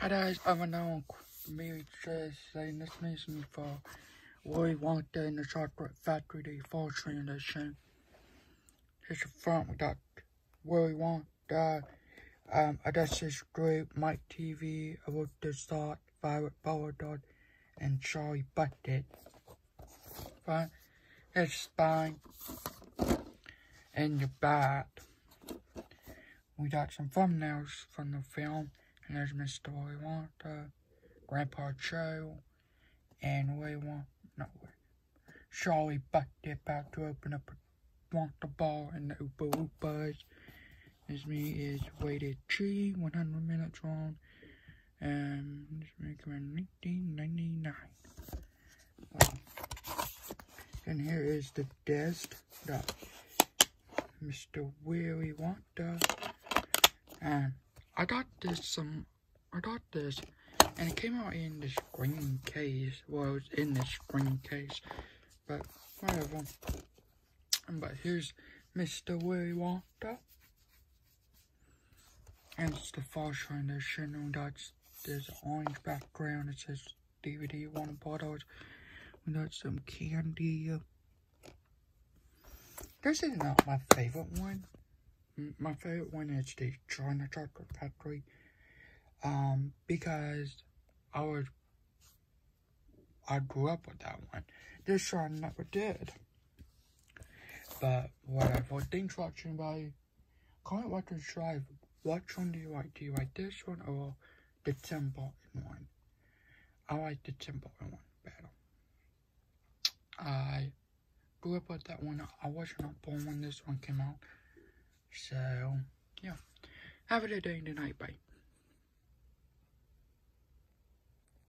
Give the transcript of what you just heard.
Hi guys, I'm an uncle. Me says this makes me for Willy Wonka in the Chocolate Factory, the fall transition. Here's the front we got Willy Wonka. Um, this group, Mike Teavee, the start, Violet Bulldog, and Charlie Bucket. Fine. Here's spine. And your back. We got some thumbnails from the film. And there's Mr. Willy Wonka, Grandpa Joe, and Willy Wonka, no, Charlie Bucket about to open up a Wonka bar in the Oopa Oopas. This me is weighted G, 100 minutes long, and um, this me came in 1999. Um, and here is the desk that Mr. Willy Wonka, and I got this some, I got this, and it came out in this green case. Well, it was in this green case, but whatever. But here's Mr. Willy Wonka. And it's the Fox Foundation, and that's this orange background. It says DVD one bottles. We got some candy. This is not my favorite one my favorite one is the China Chocolate Factory. Um, because I was, I grew up with that one. This one never did. But whatever. Thanks for watching, bye. Comment what to drive. Which one do you like? Do you like this one or the Burton one? I like the Burton one better. I grew up with that one. I wasn't born when this one came out. So, yeah. Have a good day tonight. Bye.